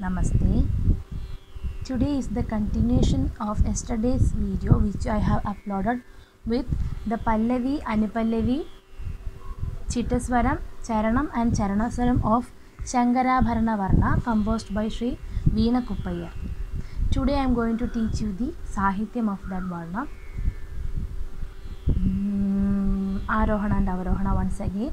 Namaste. Today is the continuation of yesterday's video which I have uploaded with the Pallavi, Anupallavi, Chittaswaram, Charanam and Charanaswaram of Shankarabharana Varna composed by Sri Veena Kuppaya. Today I am going to teach you the Sahityam of that Varna. Mm, Arohana and Avarohana once again.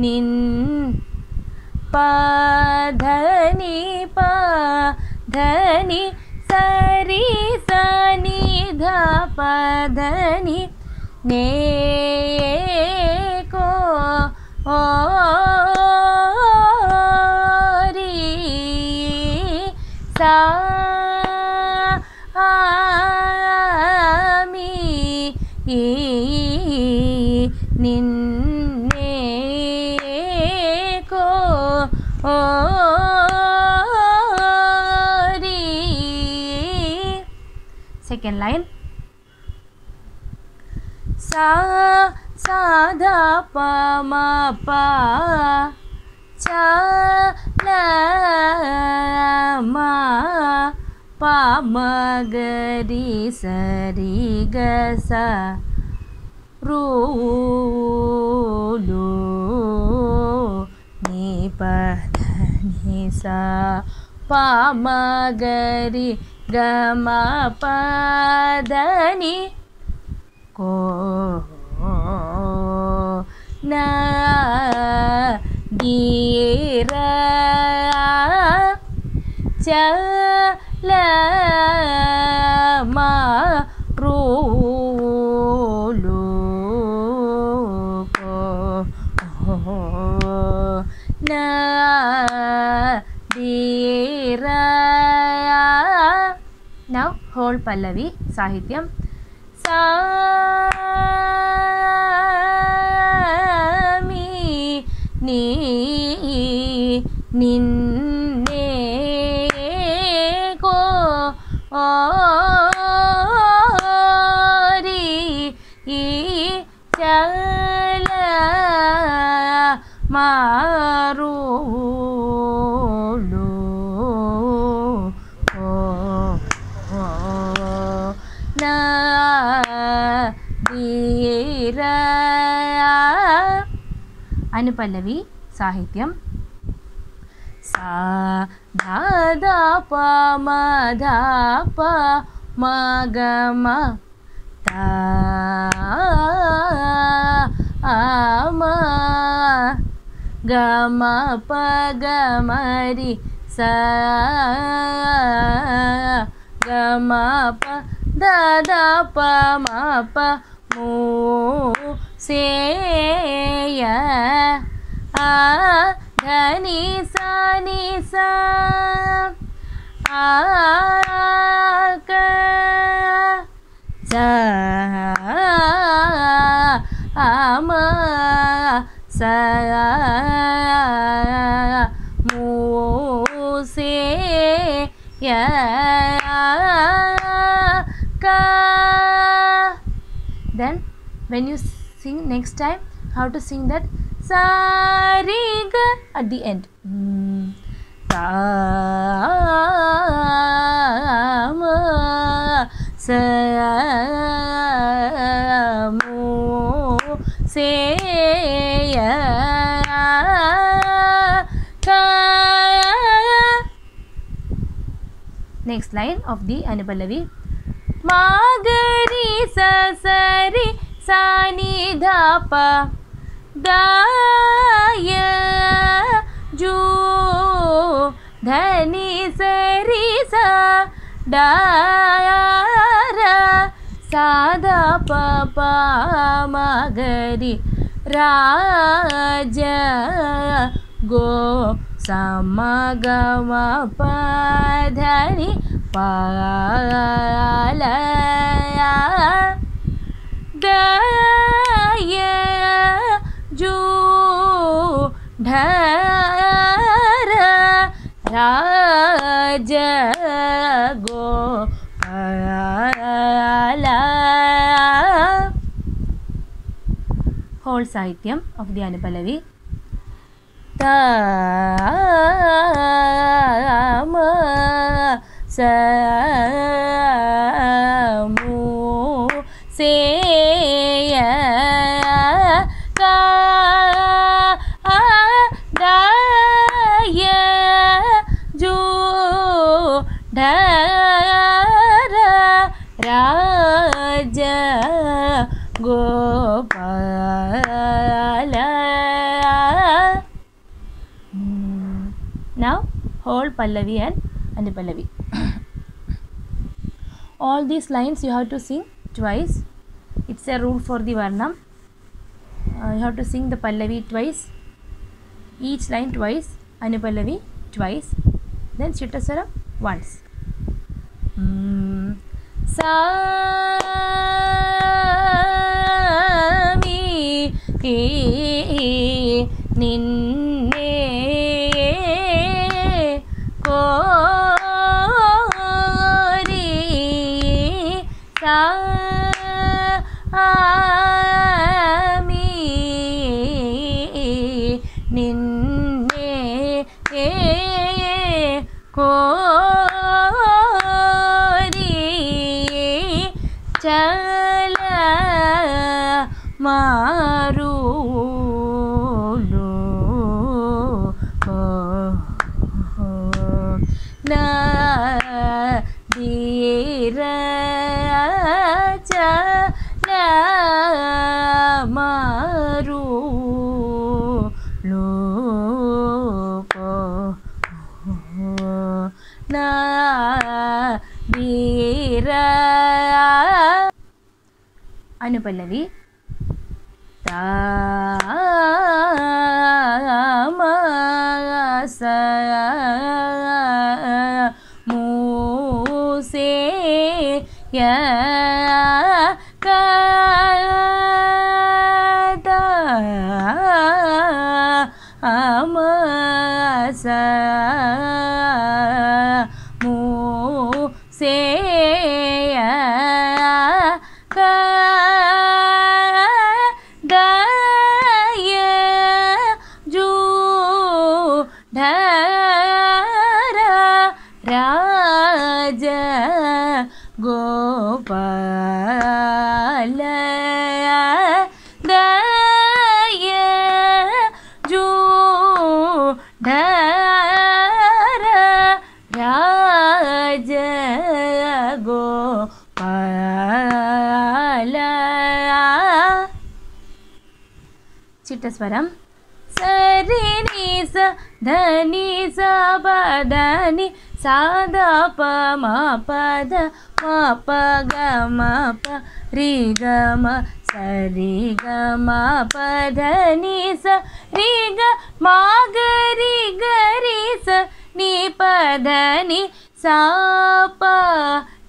मिन् प धनि प धनि सरि सनि धनि ने ori second line. Sa sa da pa ma pa. Cha la ma. Pa ma ga di sa ri ga sa. Ru lu ni pa சா பாமகரி கம பதனி கோ கீர சல పల్లవి సాహిత్యం సా నిన్ ഈര അനുപല്ലവി സാഹിത്യം. സാ ധാ പ മ ധാ പ മ ഗ മ ത മ ഗ മ പ ഗ മ രി സ ഗ മ പ ദ ധ പ മ പ ప ము సే య ఆ ధ ని స ని స ఆ క స ఆ మ స when you sing next time how to sing that? Sa re ga at the end. Mm. Seya Kaya. Next line of the Anupallavi Magari Sasari. स निी ध जू धनि सरि सा दया सा गी राज गो समगमपधनि पालया। daya judhara raja gopala whole sahityam of the anupalavi tama Now hold Pallavi and Anupallavi. All these lines you have to sing twice. It's a rule for the Varnam. Uh, you have to sing the Pallavi twice. Each line twice. Anupallavi twice. Then Chittaswaram once. Mm. Sami Nin കോരി ചല മാറൂലു அனுபல்லவி தாமச மூசே ய గోపాల దయ zoo ధర రాజ గోపాల చిట్ట స్వరం సరి ని స ధని స బదని சாத ப மா பத மா ப க மா ப ரி க ம சரி க மா ப த நீ ச ரி க மா க ரி க ரி ச நீ ப த நீ சா ப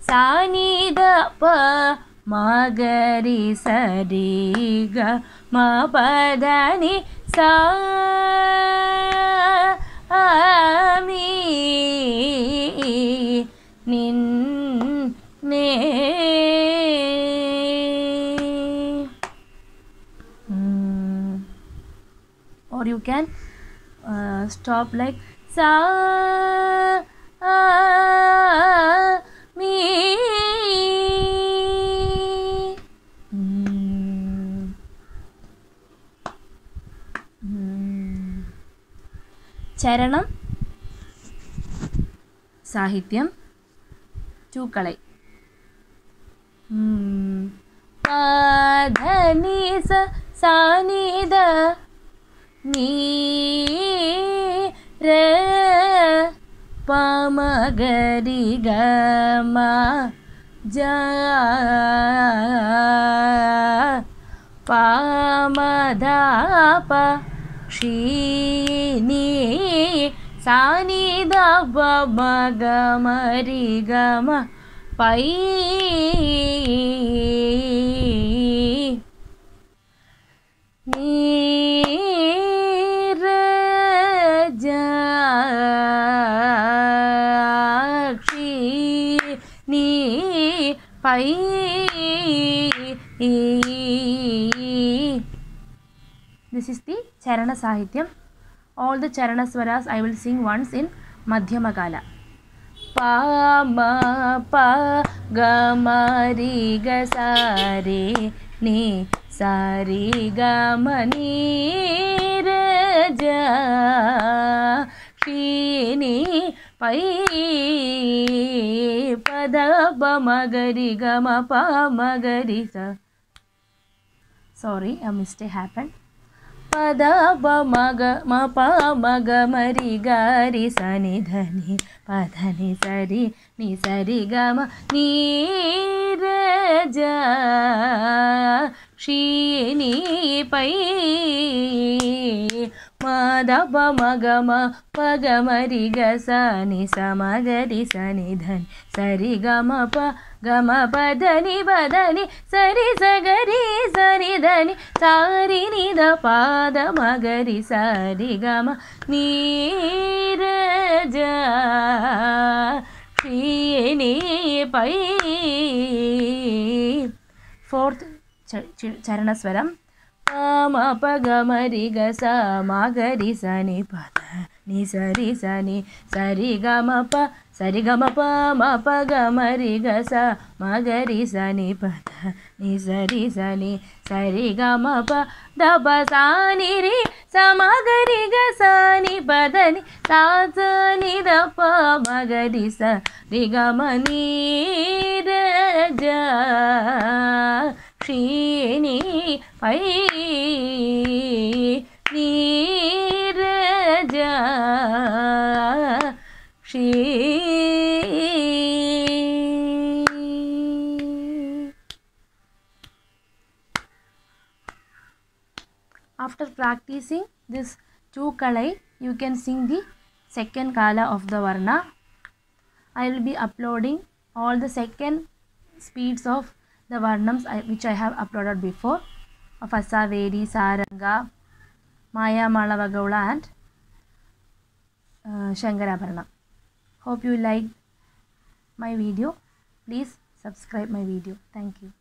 சா நீ த ப மா க ரி ச ரி க மா ப த நீ சா আমি Ninne or you can uh, stop like sa ചരണം. സാഹിത്യം. ചൂക്കളെ ധനി സ നീ പമഗരി ഗമ ജ പക്ഷീ ക്ഷീനീ സാനി ദ പൈ. നീരജക്ഷി നീ pi. This is the charana sahityam All the Charana Swaras I will sing once in Madhyamakala. Pa ma pa ga ma ri ga sa re ni sa ri ga ma ni re ja shi ni pai pa da ba ma ga ri ga ma pa ma ga ri sa sorry a mistake happened పద ప మగ మ ప మగ మరి గారి సని ధని పధని సరి ని సరి గమ నీరజ క్షీణి పై మాధవ మగమ మగ మ పగ మరి గ సమగరి సని ధని సరి గమ ప గమ పదని బదని సరి సగరి సరి ధని సారి నిద పాద మగరి సరి గమ నీరజ క్షీణి పై. ఫోర్త్ చరణ స్వరం మపగమరి గస మగరి సని పద ని సరి సని సరి గమప సరి గమప మపగమరి గస మగరి సని పద ని సరి సని సరి గమప దబ సాని రి సమగరి గసని పదని సాస ని దప మగరి స రి గమ నీరజ పై practicing this two kalai, you can sing the second kala of the varna. I will be uploading all the second speeds of the varnams which I have uploaded before of Asaveri, Saranga, Maya Malavagaula and uh, Shankarabharana. Hope you liked my video. Please subscribe my video. Thank you.